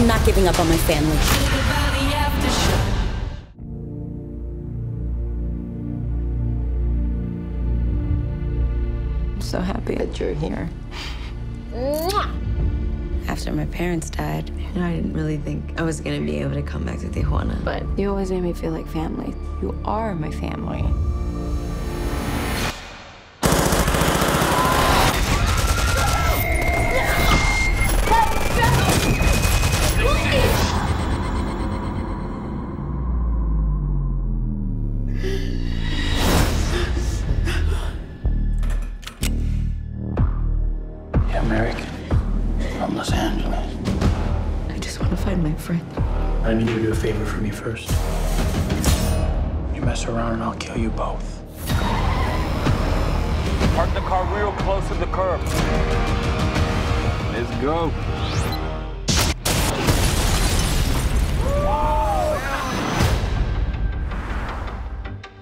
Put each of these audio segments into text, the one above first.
I'm not giving up on my family. I'm so happy that you're here. After my parents died, I didn't really think I was gonna be able to come back to Tijuana. But you always made me feel like family. You are my family. Yeah, American. From Los Angeles. I just want to find my friend. I need you to do a favor for me first. You mess around and I'll kill you both. Park the car real close to the curb. Let's go.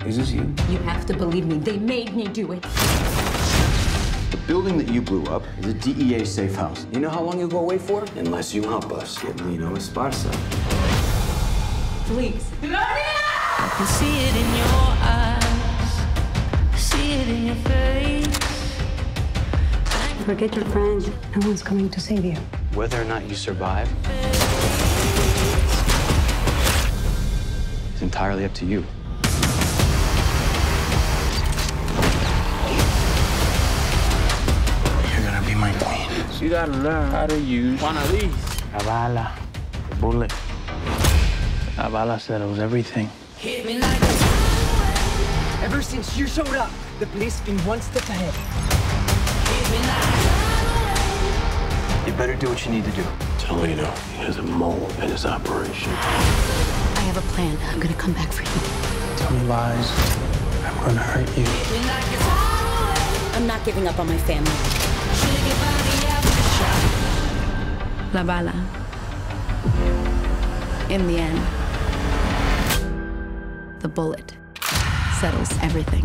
Is this you? You have to believe me. They made me do it. The building that you blew up is a DEA safe house. You know how long you'll go away for? Unless you help us get Lino Esparza. Please. I can see it in your eyes, see it in your face. Forget your friends. No one's coming to save you. Whether or not you survive is entirely up to you. You gotta learn how to use one of these. La bala, the bullet. La bala settles everything. Hit me like a Ever since you showed up, the police been one step ahead. hit me like You better do what you need to do. Tell Lino he has a mole in his operation. I have a plan. I'm gonna come back for you. Tell me lies. I'm gonna hurt you. me like it's I'm not giving up on my family. La Bala. In the end, the bullet settles everything.